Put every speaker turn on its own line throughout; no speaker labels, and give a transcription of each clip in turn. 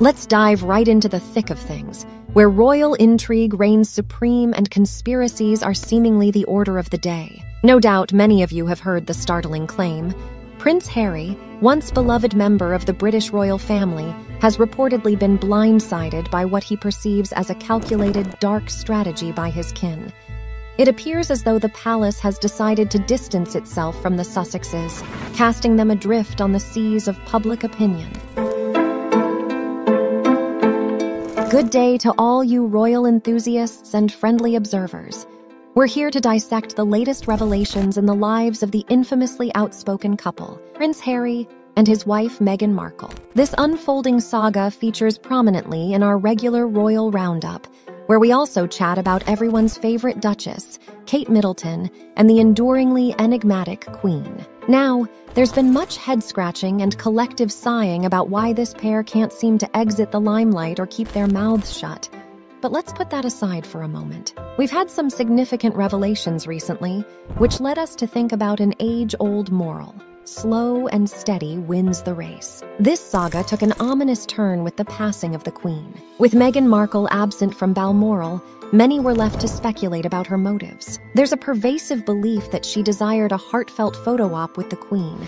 Let's dive right into the thick of things, where royal intrigue reigns supreme and conspiracies are seemingly the order of the day. No doubt many of you have heard the startling claim. Prince Harry, once beloved member of the British royal family, has reportedly been blindsided by what he perceives as a calculated dark strategy by his kin. It appears as though the palace has decided to distance itself from the Sussexes, casting them adrift on the seas of public opinion. Good day to all you royal enthusiasts and friendly observers. We're here to dissect the latest revelations in the lives of the infamously outspoken couple, Prince Harry and his wife Meghan Markle. This unfolding saga features prominently in our regular royal roundup, where we also chat about everyone's favorite Duchess, Kate Middleton, and the enduringly enigmatic Queen. Now, there's been much head scratching and collective sighing about why this pair can't seem to exit the limelight or keep their mouths shut. But let's put that aside for a moment. We've had some significant revelations recently, which led us to think about an age old moral slow and steady wins the race. This saga took an ominous turn with the passing of the Queen. With Meghan Markle absent from Balmoral, many were left to speculate about her motives. There's a pervasive belief that she desired a heartfelt photo op with the Queen,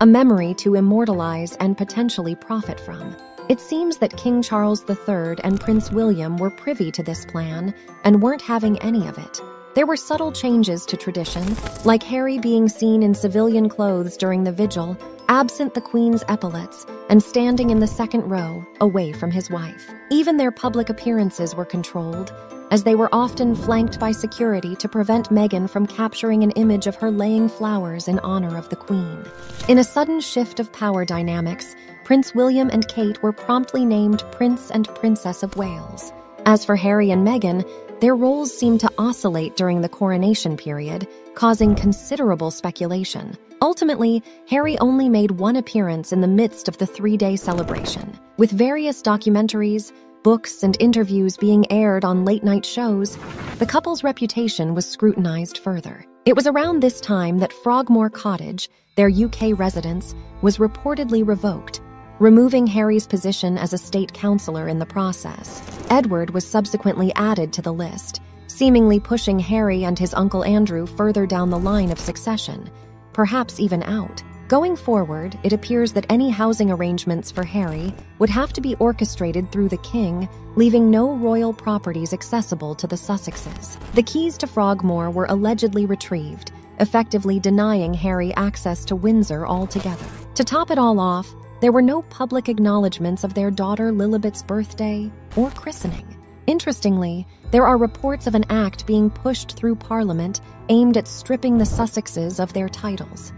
a memory to immortalize and potentially profit from. It seems that King Charles III and Prince William were privy to this plan and weren't having any of it. There were subtle changes to tradition, like Harry being seen in civilian clothes during the vigil, absent the Queen's epaulets, and standing in the second row, away from his wife. Even their public appearances were controlled, as they were often flanked by security to prevent Meghan from capturing an image of her laying flowers in honor of the Queen. In a sudden shift of power dynamics, Prince William and Kate were promptly named Prince and Princess of Wales. As for Harry and Meghan, their roles seemed to oscillate during the coronation period, causing considerable speculation. Ultimately, Harry only made one appearance in the midst of the three day celebration. With various documentaries, books, and interviews being aired on late night shows, the couple's reputation was scrutinized further. It was around this time that Frogmore Cottage, their UK residence, was reportedly revoked removing Harry's position as a state councillor in the process. Edward was subsequently added to the list, seemingly pushing Harry and his uncle Andrew further down the line of succession, perhaps even out. Going forward, it appears that any housing arrangements for Harry would have to be orchestrated through the king, leaving no royal properties accessible to the Sussexes. The keys to Frogmore were allegedly retrieved, effectively denying Harry access to Windsor altogether. To top it all off, there were no public acknowledgments of their daughter Lilibet's birthday or christening. Interestingly, there are reports of an act being pushed through Parliament aimed at stripping the Sussexes of their titles.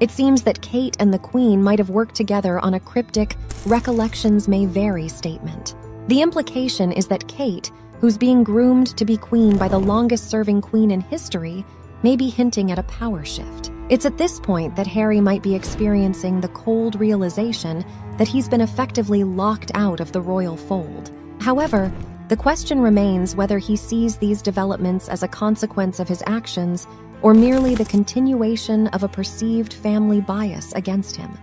It seems that Kate and the Queen might have worked together on a cryptic recollections may vary statement. The implication is that Kate, who's being groomed to be queen by the longest serving queen in history, may be hinting at a power shift. It's at this point that Harry might be experiencing the cold realization that he's been effectively locked out of the royal fold. However, the question remains whether he sees these developments as a consequence of his actions or merely the continuation of a perceived family bias against him.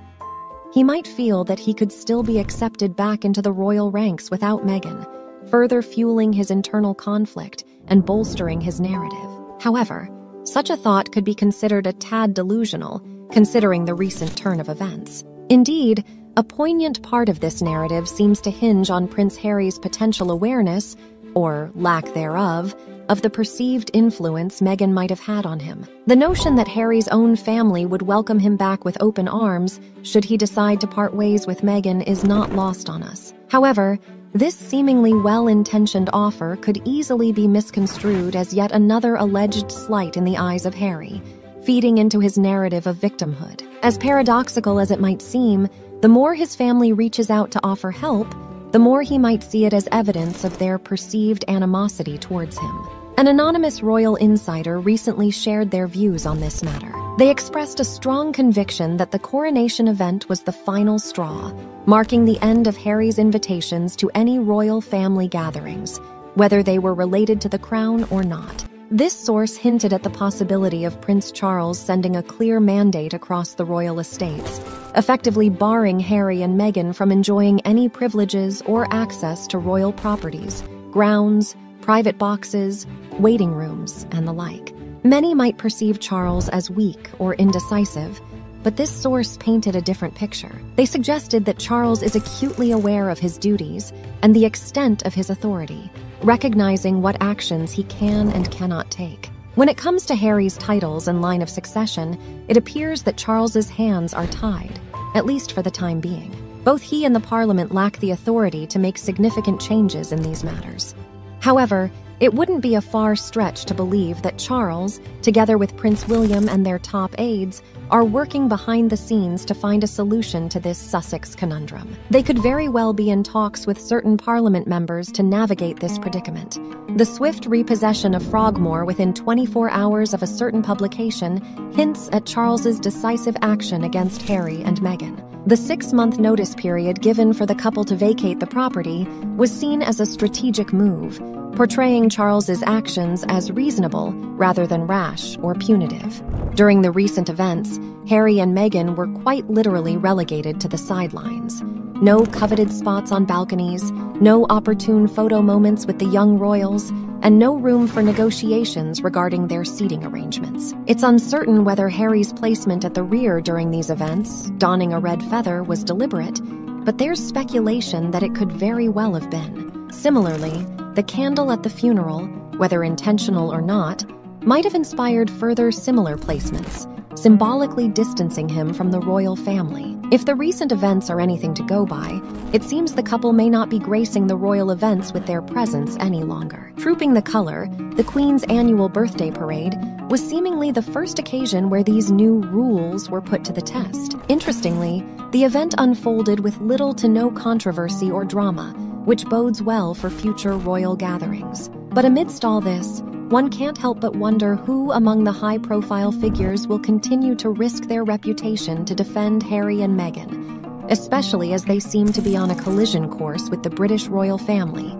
He might feel that he could still be accepted back into the royal ranks without Meghan, further fueling his internal conflict and bolstering his narrative. However, such a thought could be considered a tad delusional, considering the recent turn of events. Indeed, a poignant part of this narrative seems to hinge on Prince Harry's potential awareness, or lack thereof, of the perceived influence Meghan might have had on him. The notion that Harry's own family would welcome him back with open arms should he decide to part ways with Meghan is not lost on us. However, this seemingly well intentioned offer could easily be misconstrued as yet another alleged slight in the eyes of Harry, feeding into his narrative of victimhood. As paradoxical as it might seem, the more his family reaches out to offer help, the more he might see it as evidence of their perceived animosity towards him. An anonymous royal insider recently shared their views on this matter. They expressed a strong conviction that the coronation event was the final straw, marking the end of Harry's invitations to any royal family gatherings, whether they were related to the crown or not. This source hinted at the possibility of Prince Charles sending a clear mandate across the royal estates, effectively barring Harry and Meghan from enjoying any privileges or access to royal properties, grounds, private boxes, waiting rooms, and the like. Many might perceive Charles as weak or indecisive, but this source painted a different picture. They suggested that Charles is acutely aware of his duties and the extent of his authority, recognizing what actions he can and cannot take. When it comes to Harry's titles and line of succession, it appears that Charles's hands are tied, at least for the time being. Both he and the Parliament lack the authority to make significant changes in these matters. However, it wouldn't be a far stretch to believe that Charles, together with Prince William and their top aides, are working behind the scenes to find a solution to this Sussex conundrum. They could very well be in talks with certain Parliament members to navigate this predicament. The swift repossession of Frogmore within 24 hours of a certain publication hints at Charles's decisive action against Harry and Meghan. The six month notice period given for the couple to vacate the property was seen as a strategic move, portraying Charles's actions as reasonable rather than rash or punitive. During the recent events, Harry and Meghan were quite literally relegated to the sidelines. No coveted spots on balconies, no opportune photo moments with the young royals, and no room for negotiations regarding their seating arrangements. It's uncertain whether Harry's placement at the rear during these events, donning a red feather, was deliberate, but there's speculation that it could very well have been. Similarly, the candle at the funeral, whether intentional or not, might have inspired further similar placements, symbolically distancing him from the royal family. If the recent events are anything to go by, it seems the couple may not be gracing the royal events with their presence any longer. Trooping the color, the Queen's annual birthday parade was seemingly the first occasion where these new rules were put to the test. Interestingly, the event unfolded with little to no controversy or drama, which bodes well for future royal gatherings. But amidst all this, one can't help but wonder who among the high profile figures will continue to risk their reputation to defend Harry and Meghan, especially as they seem to be on a collision course with the British royal family.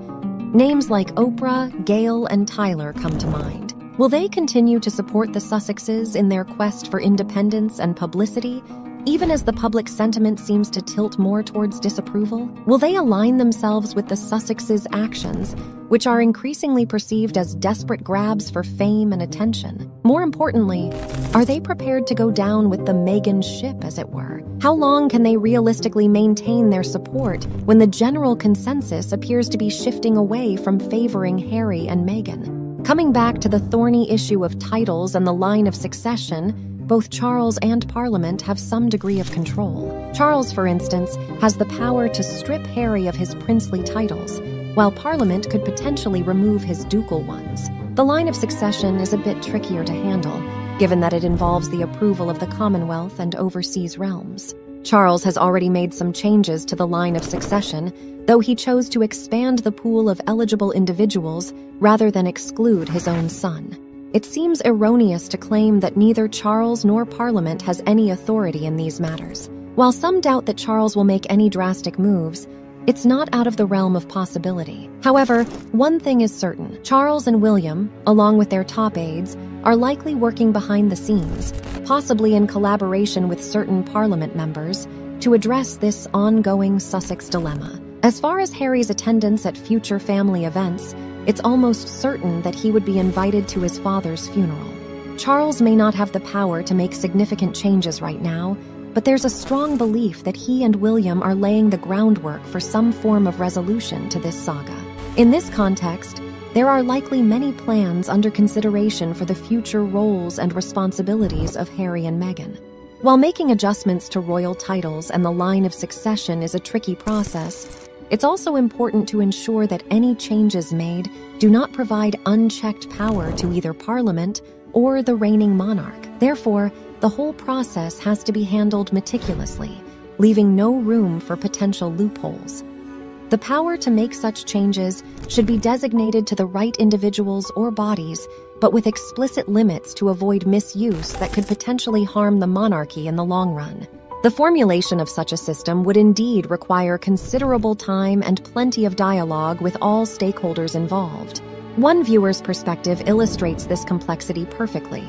Names like Oprah, Gayle, and Tyler come to mind. Will they continue to support the Sussexes in their quest for independence and publicity, even as the public sentiment seems to tilt more towards disapproval? Will they align themselves with the Sussexes' actions, which are increasingly perceived as desperate grabs for fame and attention? More importantly, are they prepared to go down with the Meghan ship, as it were? How long can they realistically maintain their support when the general consensus appears to be shifting away from favoring Harry and Meghan? Coming back to the thorny issue of titles and the line of succession, both Charles and Parliament have some degree of control. Charles, for instance, has the power to strip Harry of his princely titles, while Parliament could potentially remove his ducal ones. The line of succession is a bit trickier to handle, given that it involves the approval of the Commonwealth and overseas realms. Charles has already made some changes to the line of succession, though he chose to expand the pool of eligible individuals rather than exclude his own son. It seems erroneous to claim that neither Charles nor Parliament has any authority in these matters. While some doubt that Charles will make any drastic moves, it's not out of the realm of possibility. However, one thing is certain Charles and William, along with their top aides, are likely working behind the scenes, possibly in collaboration with certain Parliament members, to address this ongoing Sussex dilemma. As far as Harry's attendance at future family events, it's almost certain that he would be invited to his father's funeral. Charles may not have the power to make significant changes right now, but there's a strong belief that he and William are laying the groundwork for some form of resolution to this saga. In this context, there are likely many plans under consideration for the future roles and responsibilities of Harry and Meghan. While making adjustments to royal titles and the line of succession is a tricky process, it's also important to ensure that any changes made do not provide unchecked power to either Parliament or the reigning monarch. Therefore, the whole process has to be handled meticulously, leaving no room for potential loopholes. The power to make such changes should be designated to the right individuals or bodies, but with explicit limits to avoid misuse that could potentially harm the monarchy in the long run. The formulation of such a system would indeed require considerable time and plenty of dialogue with all stakeholders involved. One viewer's perspective illustrates this complexity perfectly.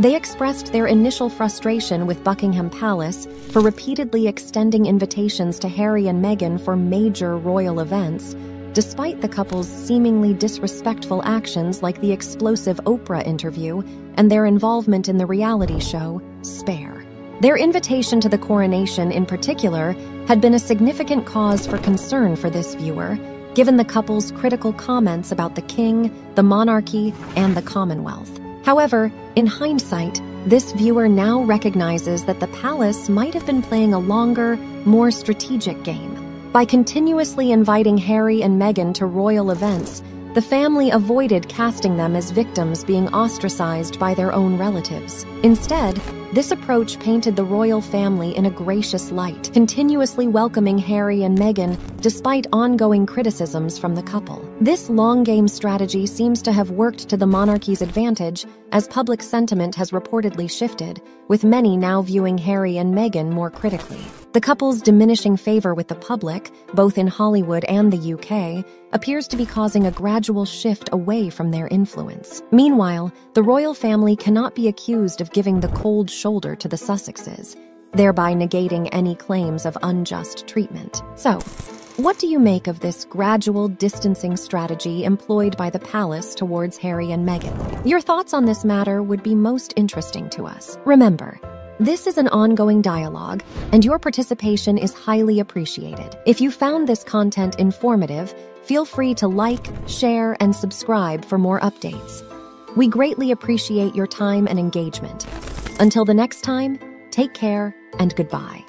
They expressed their initial frustration with Buckingham Palace for repeatedly extending invitations to Harry and Meghan for major royal events, despite the couple's seemingly disrespectful actions like the explosive Oprah interview and their involvement in the reality show, Spare. Their invitation to the coronation, in particular, had been a significant cause for concern for this viewer, given the couple's critical comments about the king, the monarchy, and the Commonwealth. However, in hindsight, this viewer now recognizes that the palace might have been playing a longer, more strategic game. By continuously inviting Harry and Meghan to royal events, the family avoided casting them as victims being ostracized by their own relatives. Instead, this approach painted the royal family in a gracious light, continuously welcoming Harry and Meghan despite ongoing criticisms from the couple. This long game strategy seems to have worked to the monarchy's advantage as public sentiment has reportedly shifted, with many now viewing Harry and Meghan more critically. The couple's diminishing favor with the public, both in Hollywood and the UK, appears to be causing a gradual shift away from their influence. Meanwhile, the royal family cannot be accused of giving the cold shoulder to the Sussexes, thereby negating any claims of unjust treatment. So, what do you make of this gradual distancing strategy employed by the palace towards Harry and Meghan? Your thoughts on this matter would be most interesting to us. Remember, this is an ongoing dialogue, and your participation is highly appreciated. If you found this content informative, feel free to like, share, and subscribe for more updates. We greatly appreciate your time and engagement. Until the next time, take care and goodbye.